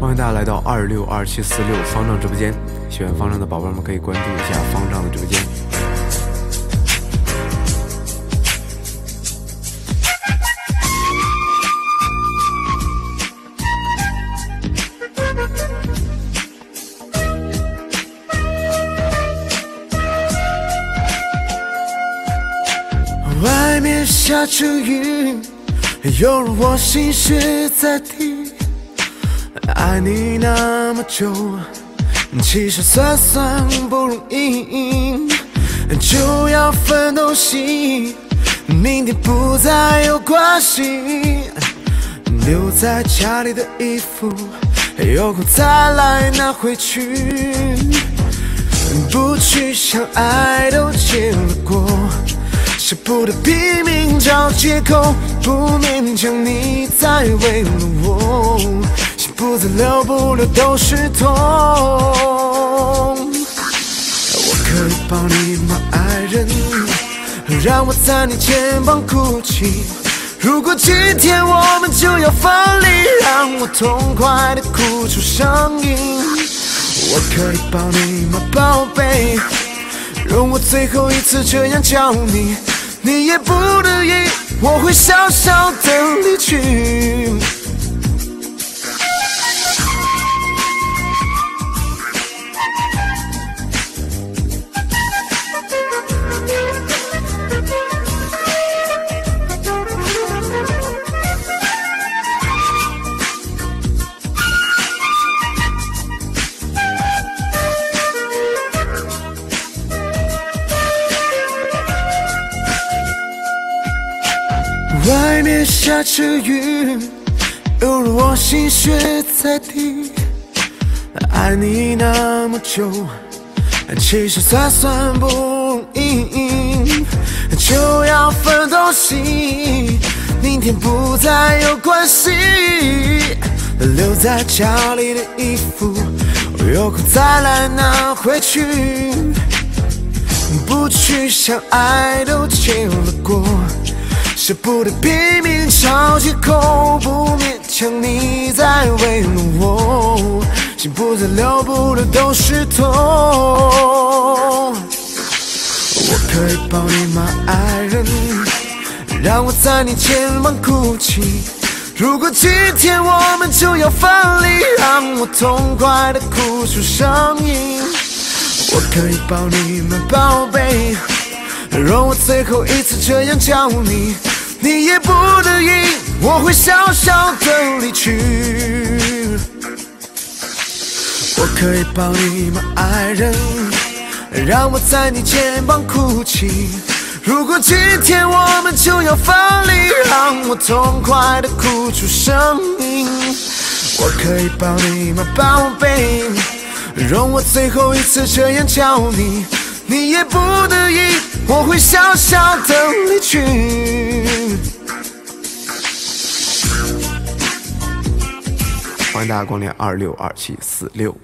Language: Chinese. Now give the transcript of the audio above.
欢迎大家来到二六二七四六方丈直播间，喜欢方丈的宝贝们可以关注一下方丈的直播间。外面下着雨，犹如我心血在滴。爱你那么久，其实算算不容易，就要分东西，明天不再有关系。留在家里的衣服，有空再来拿回去。不去想爱都结了果。舍不得拼命找借口，不勉强你再为我，留不留都是痛。我可以抱你吗，爱人？让我在你肩膀哭泣。如果今天我们就要分离，让我痛快的哭出声音。我可以抱你吗，宝贝？容我最后一次这样叫你。你也不得已，我会笑笑的离去。外面下着雨，犹如我心血在滴。爱你那么久，其实算算不容易，就要分东西，明天不再有关系。留在家里的衣服，有空再来拿回去。不去想爱都结了果。舍不得拼命找借口，不勉强你再为了我，心不再留不留都是痛。我可以抱你吗，爱人？让我在你肩膀哭泣。如果今天我们就要分离，让我痛快的哭出声音。我可以抱你吗，宝贝？容我最后一次这样叫你。你也不得已，我会笑笑的离去。我可以抱你吗，爱人？让我在你肩膀哭泣。如果今天我们就要分离，让我痛快的哭出声音。我可以抱你吗，宝贝？容我最后一次这样叫你。你也不得已，我会笑笑的离去。欢迎大家光临二六二七四六。